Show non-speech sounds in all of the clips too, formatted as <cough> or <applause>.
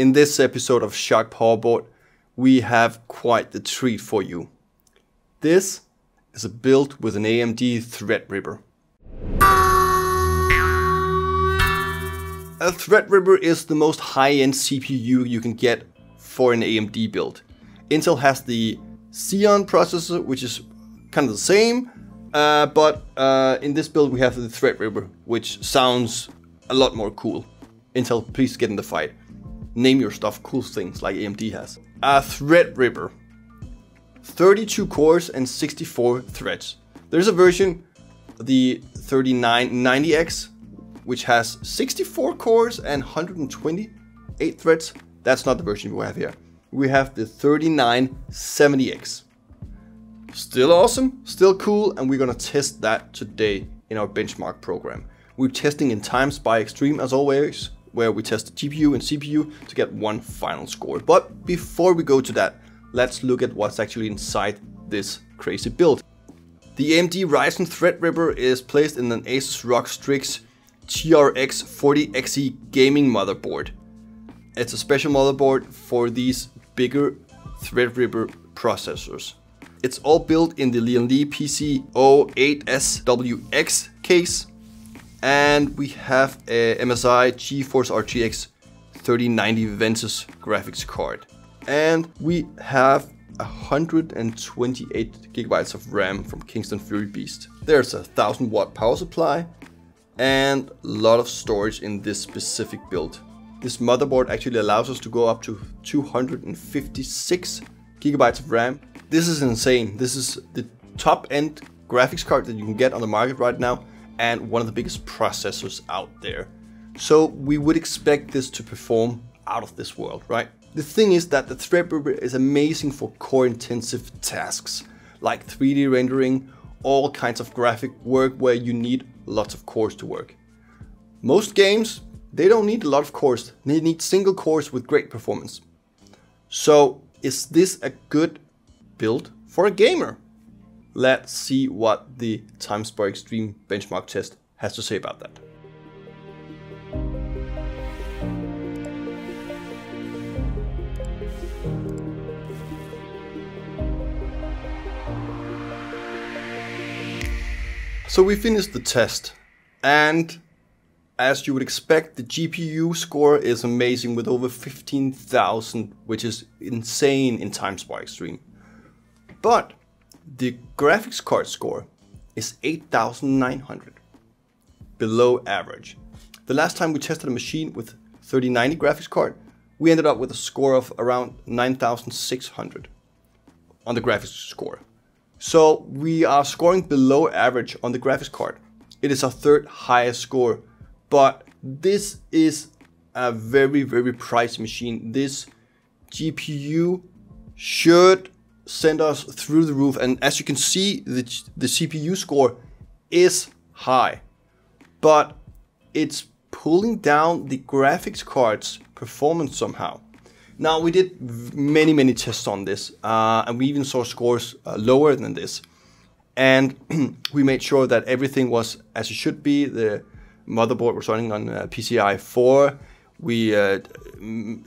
In this episode of Shark Powerboard, we have quite the treat for you. This is a build with an AMD Threadripper. A Threadripper is the most high-end CPU you can get for an AMD build. Intel has the Xeon processor, which is kind of the same, uh, but uh, in this build we have the Threadripper, which sounds a lot more cool. Intel, please get in the fight. Name your stuff cool things like AMD has. A Threadripper. 32 cores and 64 threads. There's a version, the 3990X, which has 64 cores and 128 threads. That's not the version we have here. We have the 3970X. Still awesome, still cool, and we're gonna test that today in our benchmark program. We're testing in TimeSpy Extreme as always, where we test the GPU and CPU to get one final score. But before we go to that, let's look at what's actually inside this crazy build. The AMD Ryzen Threadripper is placed in an Asus ROG Strix TRX 40XE gaming motherboard. It's a special motherboard for these bigger Threadripper processors. It's all built in the Lian Li PC08SWX case and we have a MSI GeForce RTX 3090 Ventus graphics card. And we have 128 gigabytes of RAM from Kingston Fury Beast. There's a 1000 watt power supply and a lot of storage in this specific build. This motherboard actually allows us to go up to 256 gigabytes of RAM. This is insane. This is the top end graphics card that you can get on the market right now and one of the biggest processors out there. So we would expect this to perform out of this world, right? The thing is that the Threadripper is amazing for core intensive tasks like 3D rendering, all kinds of graphic work where you need lots of cores to work. Most games, they don't need a lot of cores, they need single cores with great performance. So is this a good build for a gamer? Let's see what the TimeSpy Extreme benchmark test has to say about that. So we finished the test and as you would expect, the GPU score is amazing with over 15,000, which is insane in TimeSpy Extreme. But the graphics card score is 8,900, below average. The last time we tested a machine with 3090 graphics card, we ended up with a score of around 9,600 on the graphics score. So we are scoring below average on the graphics card. It is our third highest score, but this is a very, very priced machine. This GPU should send us through the roof. And as you can see, the, the CPU score is high, but it's pulling down the graphics card's performance somehow. Now we did many, many tests on this, uh, and we even saw scores uh, lower than this. And <clears throat> we made sure that everything was as it should be. The motherboard was running on uh, PCI 4. We uh,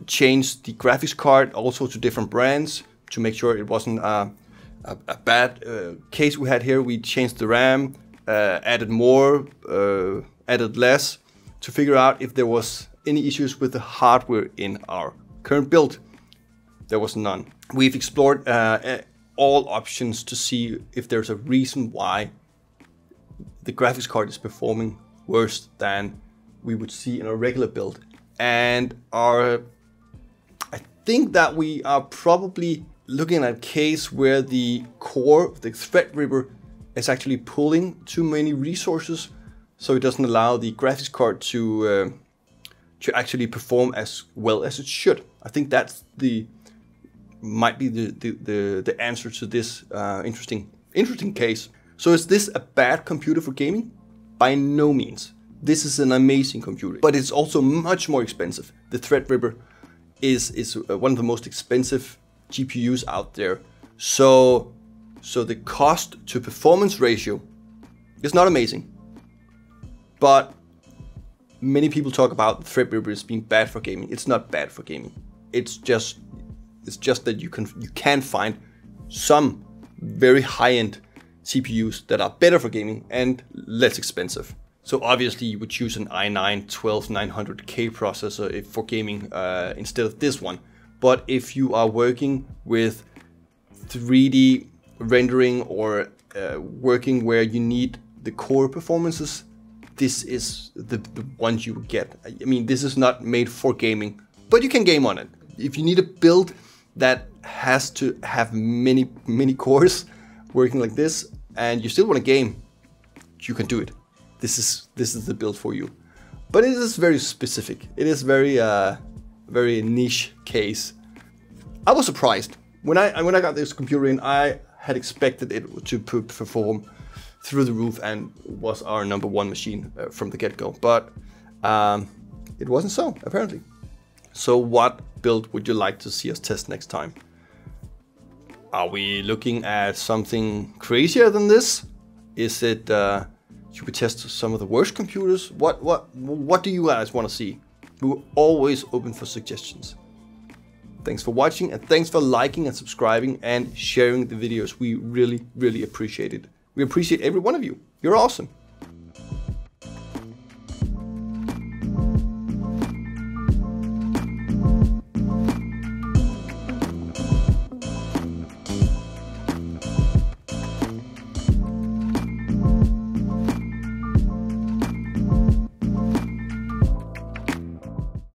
changed the graphics card also to different brands to make sure it wasn't a, a, a bad uh, case we had here. We changed the RAM, uh, added more, added less to figure out if there was any issues with the hardware in our Current build, there was none. We've explored uh, all options to see if there's a reason why the graphics card is performing worse than we would see in a regular build. And our, I think that we are probably looking at a case where the core, the Threadripper, is actually pulling too many resources, so it doesn't allow the graphics card to uh, to actually perform as well as it should. I think that's the might be the the, the, the answer to this uh, interesting interesting case. So is this a bad computer for gaming? By no means. This is an amazing computer, but it's also much more expensive. The Threadripper is is uh, one of the most expensive GPUs out there. So so the cost to performance ratio is not amazing. But many people talk about Threadripper as being bad for gaming. It's not bad for gaming. It's just it's just that you can you can find some very high-end CPUs that are better for gaming and less expensive. So obviously you would choose an i9 12900K processor for gaming uh, instead of this one. But if you are working with 3D rendering or uh, working where you need the core performances, this is the, the ones you get. I mean, this is not made for gaming, but you can game on it. If you need a build that has to have many, many cores working like this, and you still want to game, you can do it. This is this is the build for you. But it is very specific. It is very uh, very niche case. I was surprised when I when I got this computer in. I had expected it to perform through the roof and was our number one machine uh, from the get-go, but um, it wasn't so apparently. So what build would you like to see us test next time? Are we looking at something crazier than this? Is it uh, should we test some of the worst computers? What what what do you guys want to see? We're always open for suggestions. Thanks for watching and thanks for liking and subscribing and sharing the videos. We really, really appreciate it. We appreciate every one of you. You're awesome.